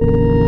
you